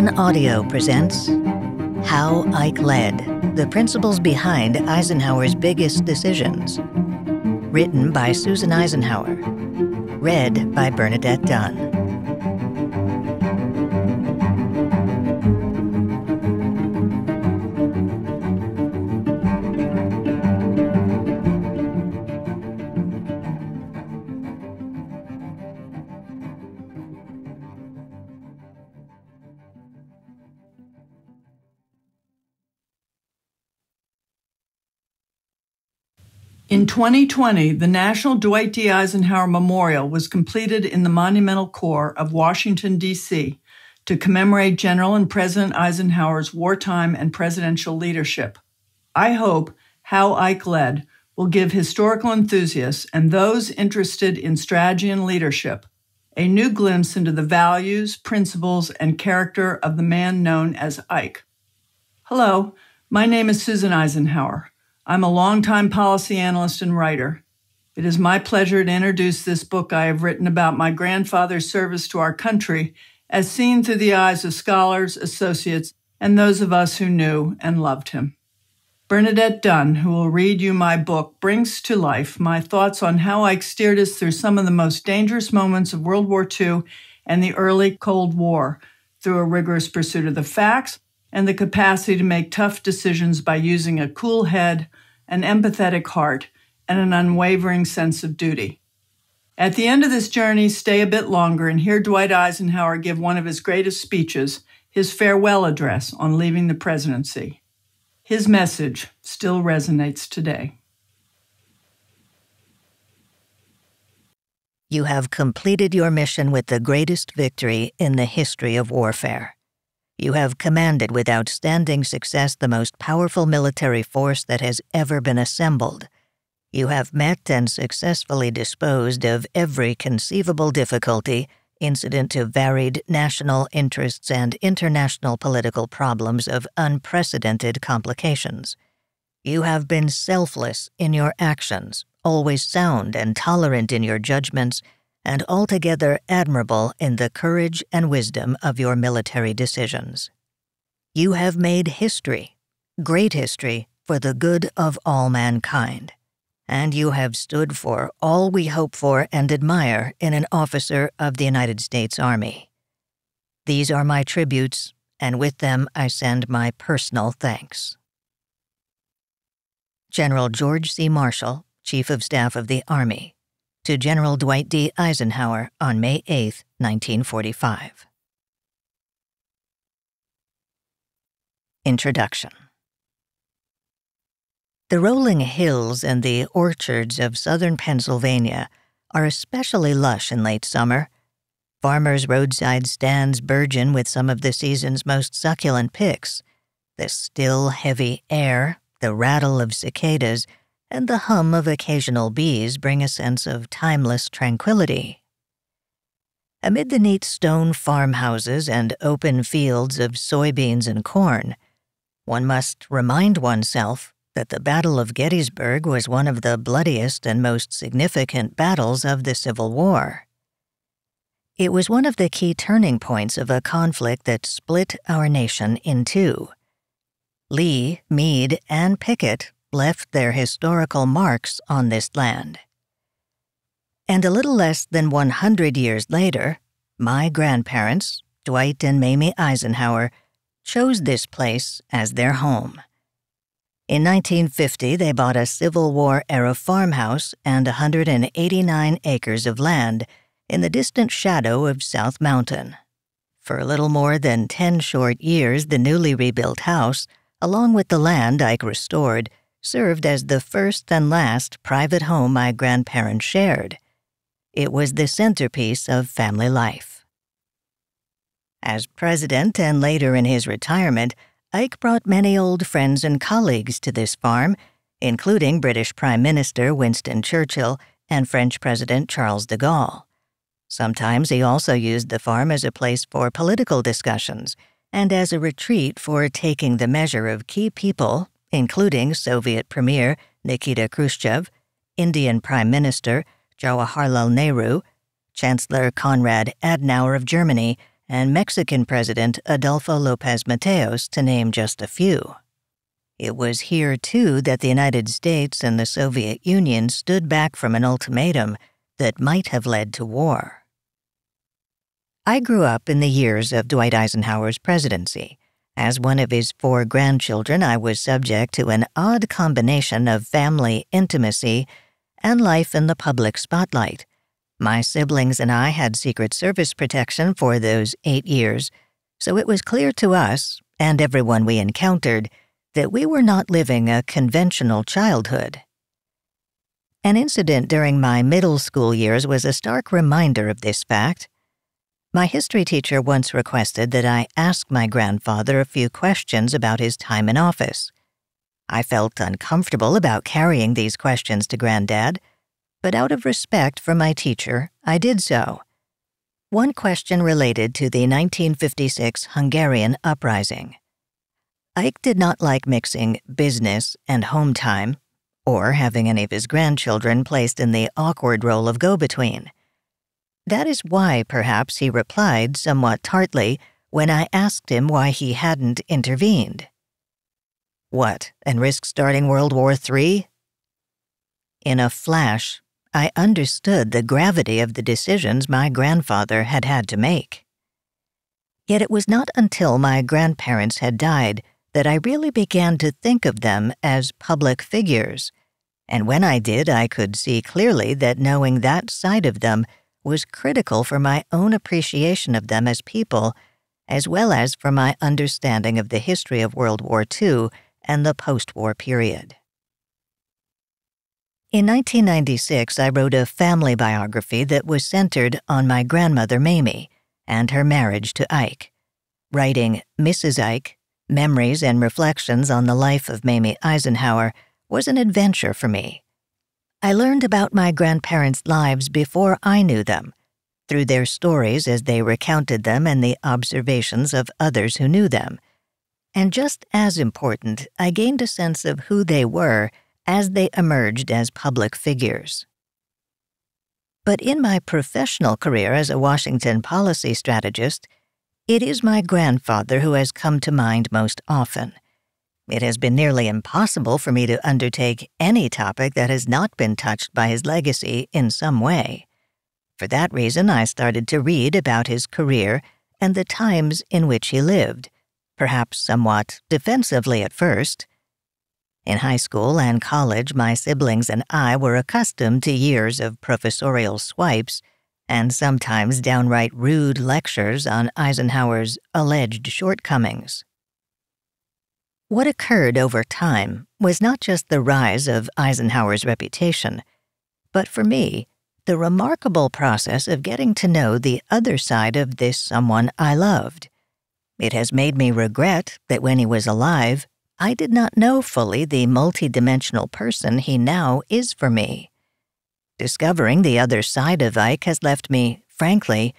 Brooklyn Audio presents How Ike Led The Principles Behind Eisenhower's Biggest Decisions. Written by Susan Eisenhower. Read by Bernadette Dunne. In 2020, the National Dwight D. Eisenhower Memorial was completed in the monumental core of Washington, D.C. to commemorate General and President Eisenhower's wartime and presidential leadership. I hope How Ike Led will give historical enthusiasts and those interested in strategy and leadership a new glimpse into the values, principles, and character of the man known as Ike. Hello, my name is Susan Eisenhower. I'm a longtime policy analyst and writer. It is my pleasure to introduce this book I have written about my grandfather's service to our country as seen through the eyes of scholars, associates, and those of us who knew and loved him. Bernadette Dunne, who will read you my book, brings to life my thoughts on how Ike steered us through some of the most dangerous moments of World War II and the early Cold War through a rigorous pursuit of the facts and the capacity to make tough decisions by using a cool head, an empathetic heart, and an unwavering sense of duty. At the end of this journey, stay a bit longer and hear Dwight Eisenhower give one of his greatest speeches, his farewell address on leaving the presidency. His message still resonates today. You have completed your mission with the greatest victory in the history of warfare. You have commanded with outstanding success the most powerful military force that has ever been assembled. You have met and successfully disposed of every conceivable difficulty incident to varied national interests and international political problems of unprecedented complications. You have been selfless in your actions, always sound and tolerant in your judgments, and altogether admirable in the courage and wisdom of your military decisions. You have made history, great history, for the good of all mankind, and you have stood for all we hope for and admire in an officer of the United States Army. These are my tributes, and with them I send my personal thanks. General George C. Marshall, Chief of Staff of the Army, to General Dwight D. Eisenhower on May 8, 1945. Introduction The rolling hills and the orchards of southern Pennsylvania are especially lush in late summer. Farmers' roadside stands burgeon with some of the season's most succulent picks. The still, heavy air, the rattle of cicadas, and the hum of occasional bees bring a sense of timeless tranquility. Amid the neat stone farmhouses and open fields of soybeans and corn, one must remind oneself that the Battle of Gettysburg was one of the bloodiest and most significant battles of the Civil War. It was one of the key turning points of a conflict that split our nation in two. Lee, Meade, and Pickett left their historical marks on this land. And a little less than 100 years later, my grandparents, Dwight and Mamie Eisenhower, chose this place as their home. In 1950, they bought a Civil War era farmhouse and 189 acres of land in the distant shadow of South Mountain. For a little more than 10 short years, the newly rebuilt house, along with the land Ike restored, served as the first and last private home my grandparents shared. It was the centerpiece of family life. As president and later in his retirement, Ike brought many old friends and colleagues to this farm, including British Prime Minister Winston Churchill and French President Charles de Gaulle. Sometimes he also used the farm as a place for political discussions and as a retreat for taking the measure of key people including Soviet Premier Nikita Khrushchev, Indian Prime Minister Jawaharlal Nehru, Chancellor Konrad Adenauer of Germany, and Mexican President Adolfo Lopez Mateos, to name just a few. It was here, too, that the United States and the Soviet Union stood back from an ultimatum that might have led to war. I grew up in the years of Dwight Eisenhower's presidency. As one of his four grandchildren, I was subject to an odd combination of family intimacy and life in the public spotlight. My siblings and I had Secret Service protection for those eight years, so it was clear to us, and everyone we encountered, that we were not living a conventional childhood. An incident during my middle school years was a stark reminder of this fact. My history teacher once requested that I ask my grandfather a few questions about his time in office. I felt uncomfortable about carrying these questions to Granddad, but out of respect for my teacher, I did so. One question related to the 1956 Hungarian uprising. Ike did not like mixing business and home time, or having any of his grandchildren placed in the awkward role of go between. That is why, perhaps, he replied somewhat tartly when I asked him why he hadn't intervened. What, and risk starting World War III? In a flash, I understood the gravity of the decisions my grandfather had had to make. Yet it was not until my grandparents had died that I really began to think of them as public figures, and when I did, I could see clearly that knowing that side of them was critical for my own appreciation of them as people, as well as for my understanding of the history of World War II and the post war period. In 1996, I wrote a family biography that was centered on my grandmother Mamie and her marriage to Ike. Writing Mrs. Ike, Memories and Reflections on the Life of Mamie Eisenhower was an adventure for me. I learned about my grandparents' lives before I knew them, through their stories as they recounted them and the observations of others who knew them. And just as important, I gained a sense of who they were as they emerged as public figures. But in my professional career as a Washington policy strategist, it is my grandfather who has come to mind most often. It has been nearly impossible for me to undertake any topic that has not been touched by his legacy in some way. For that reason, I started to read about his career and the times in which he lived, perhaps somewhat defensively at first, in high school and college, my siblings and I were accustomed to years of professorial swipes and sometimes downright rude lectures on Eisenhower's alleged shortcomings. What occurred over time was not just the rise of Eisenhower's reputation, but for me, the remarkable process of getting to know the other side of this someone I loved. It has made me regret that when he was alive, I did not know fully the multidimensional person he now is for me. Discovering the other side of Ike has left me, frankly,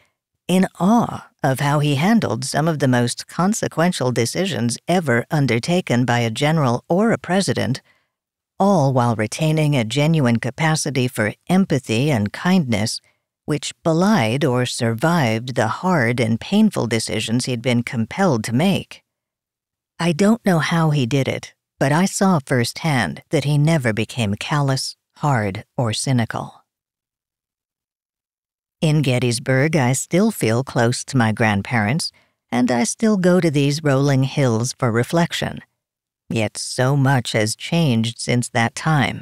in awe of how he handled some of the most consequential decisions ever undertaken by a general or a president, all while retaining a genuine capacity for empathy and kindness, which belied or survived the hard and painful decisions he'd been compelled to make. I don't know how he did it, but I saw firsthand that he never became callous, hard, or cynical. In Gettysburg, I still feel close to my grandparents, and I still go to these rolling hills for reflection. Yet so much has changed since that time.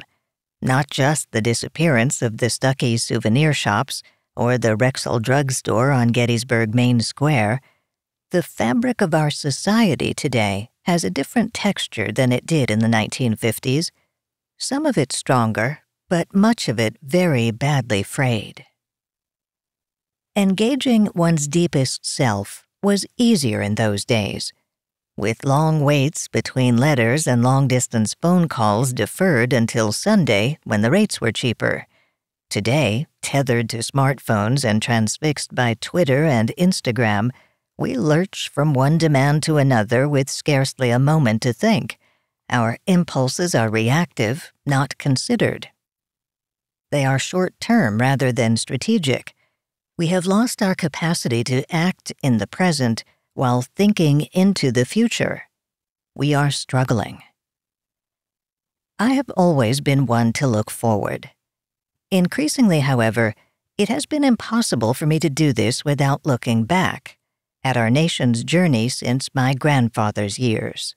Not just the disappearance of the Stuckey souvenir shops or the Rexall drugstore on Gettysburg Main Square, the fabric of our society today has a different texture than it did in the 1950s, some of it stronger, but much of it very badly frayed. Engaging one's deepest self was easier in those days, with long waits between letters and long distance phone calls deferred until Sunday when the rates were cheaper. Today, tethered to smartphones and transfixed by Twitter and Instagram, we lurch from one demand to another with scarcely a moment to think. Our impulses are reactive, not considered. They are short term rather than strategic. We have lost our capacity to act in the present while thinking into the future. We are struggling. I have always been one to look forward. Increasingly, however, it has been impossible for me to do this without looking back at our nation's journey since my grandfather's years.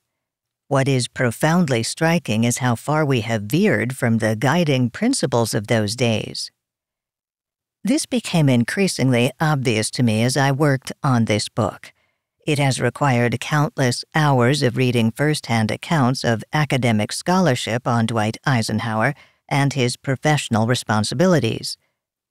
What is profoundly striking is how far we have veered from the guiding principles of those days. This became increasingly obvious to me as I worked on this book. It has required countless hours of reading firsthand accounts of academic scholarship on Dwight Eisenhower and his professional responsibilities.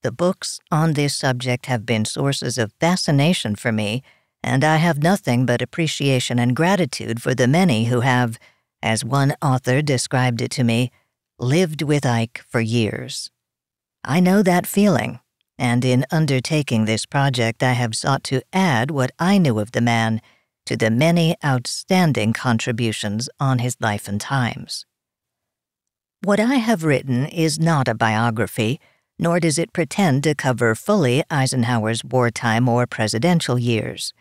The books on this subject have been sources of fascination for me, and I have nothing but appreciation and gratitude for the many who have, as one author described it to me, lived with Ike for years. I know that feeling, and in undertaking this project, I have sought to add what I knew of the man to the many outstanding contributions on his life and times. What I have written is not a biography, nor does it pretend to cover fully Eisenhower's wartime or presidential years.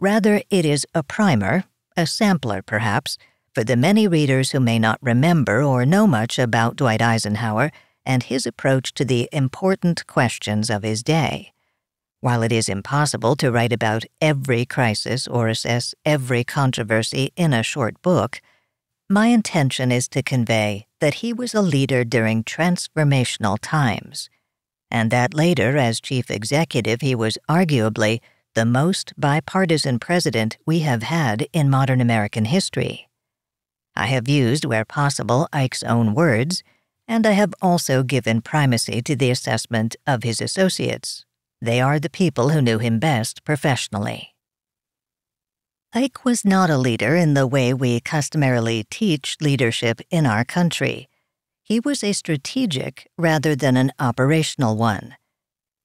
Rather, it is a primer, a sampler perhaps, for the many readers who may not remember or know much about Dwight Eisenhower and his approach to the important questions of his day. While it is impossible to write about every crisis or assess every controversy in a short book, my intention is to convey that he was a leader during transformational times, and that later, as chief executive, he was arguably the most bipartisan president we have had in modern American history. I have used, where possible, Ike's own words, and I have also given primacy to the assessment of his associates. They are the people who knew him best professionally. Ike was not a leader in the way we customarily teach leadership in our country. He was a strategic rather than an operational one.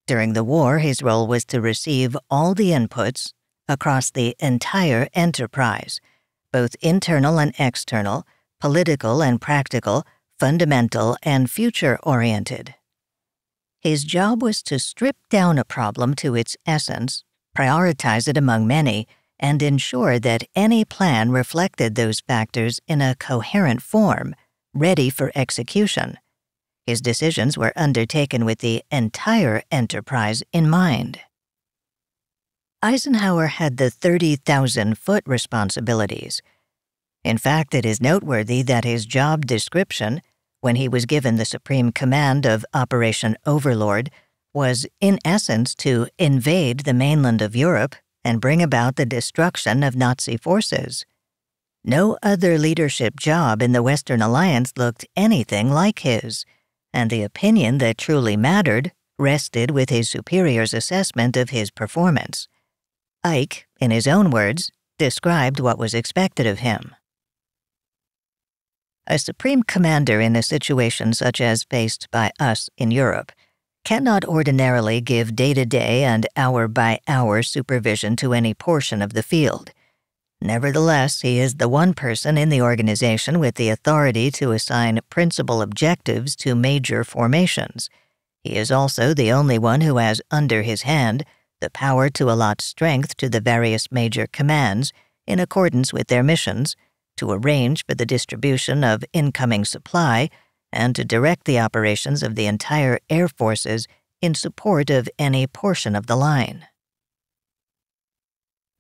During the war, his role was to receive all the inputs across the entire enterprise, both internal and external, political and practical, fundamental and future oriented. His job was to strip down a problem to its essence, prioritize it among many, and ensure that any plan reflected those factors in a coherent form, ready for execution. His decisions were undertaken with the entire enterprise in mind. Eisenhower had the 30,000 foot responsibilities. In fact, it is noteworthy that his job description, when he was given the supreme command of Operation Overlord, was in essence to invade the mainland of Europe and bring about the destruction of Nazi forces. No other leadership job in the Western Alliance looked anything like his, and the opinion that truly mattered rested with his superior's assessment of his performance. Ike, in his own words, described what was expected of him. A supreme commander in a situation such as faced by us in Europe cannot ordinarily give day to day and hour by hour supervision to any portion of the field. Nevertheless, he is the one person in the organization with the authority to assign principal objectives to major formations. He is also the only one who has under his hand the power to allot strength to the various major commands in accordance with their missions, to arrange for the distribution of incoming supply, and to direct the operations of the entire air forces in support of any portion of the line.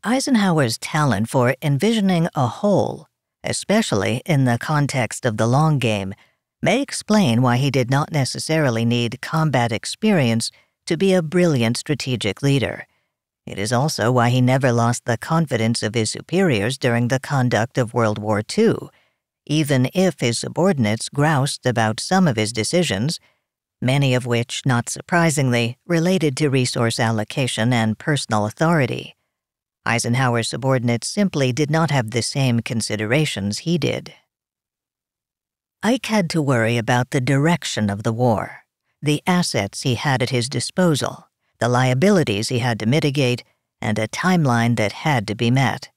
Eisenhower's talent for envisioning a whole, especially in the context of the long game, may explain why he did not necessarily need combat experience to be a brilliant strategic leader. It is also why he never lost the confidence of his superiors during the conduct of World War II even if his subordinates groused about some of his decisions, many of which, not surprisingly, related to resource allocation and personal authority. Eisenhower's subordinates simply did not have the same considerations he did. Ike had to worry about the direction of the war, the assets he had at his disposal, the liabilities he had to mitigate, and a timeline that had to be met.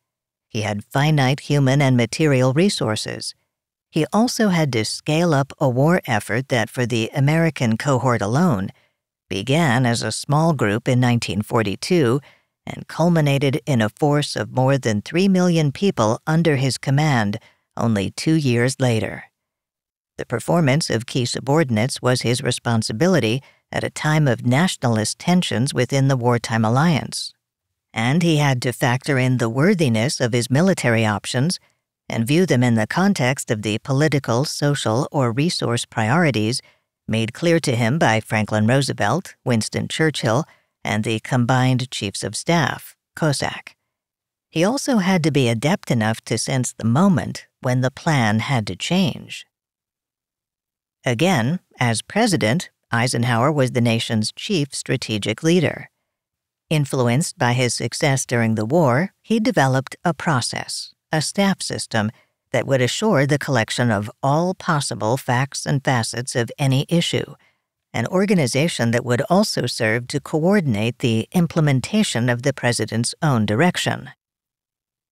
He had finite human and material resources. He also had to scale up a war effort that, for the American cohort alone, began as a small group in 1942 and culminated in a force of more than 3 million people under his command only two years later. The performance of key subordinates was his responsibility at a time of nationalist tensions within the wartime alliance. And he had to factor in the worthiness of his military options and view them in the context of the political, social, or resource priorities made clear to him by Franklin Roosevelt, Winston Churchill, and the Combined Chiefs of Staff, COSAC. He also had to be adept enough to sense the moment when the plan had to change. Again, as president, Eisenhower was the nation's chief strategic leader. Influenced by his success during the war, he developed a process, a staff system that would assure the collection of all possible facts and facets of any issue, an organization that would also serve to coordinate the implementation of the president's own direction.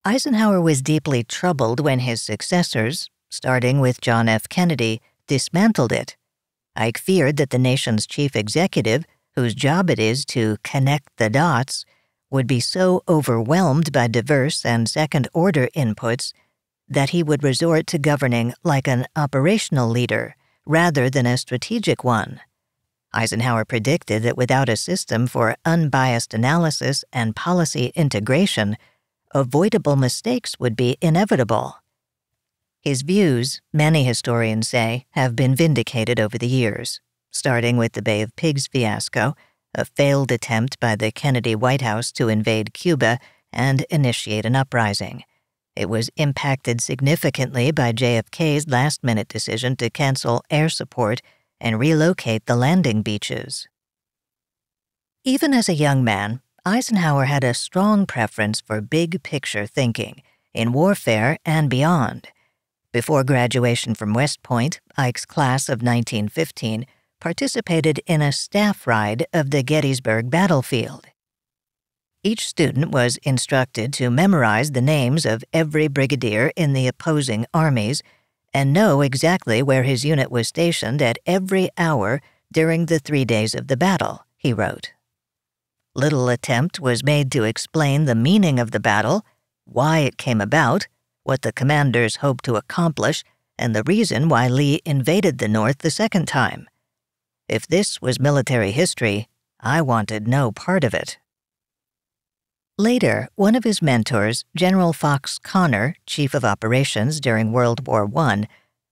Eisenhower was deeply troubled when his successors, starting with John F. Kennedy, dismantled it. Ike feared that the nation's chief executive, whose job it is to connect the dots, would be so overwhelmed by diverse and second order inputs that he would resort to governing like an operational leader rather than a strategic one. Eisenhower predicted that without a system for unbiased analysis and policy integration, avoidable mistakes would be inevitable. His views, many historians say, have been vindicated over the years, starting with the Bay of Pigs fiasco, a failed attempt by the Kennedy White House to invade Cuba and initiate an uprising. It was impacted significantly by JFK's last minute decision to cancel air support and relocate the landing beaches. Even as a young man, Eisenhower had a strong preference for big picture thinking in warfare and beyond. Before graduation from West Point, Ike's class of 1915 participated in a staff ride of the Gettysburg battlefield. Each student was instructed to memorize the names of every brigadier in the opposing armies and know exactly where his unit was stationed at every hour during the three days of the battle, he wrote. Little attempt was made to explain the meaning of the battle, why it came about, what the commanders hoped to accomplish, and the reason why Lee invaded the North the second time. If this was military history, I wanted no part of it. Later, one of his mentors, General Fox Conner, Chief of Operations during World War I,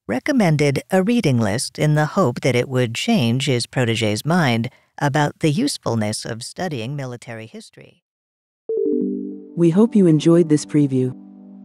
recommended a reading list in the hope that it would change his protege's mind about the usefulness of studying military history. We hope you enjoyed this preview.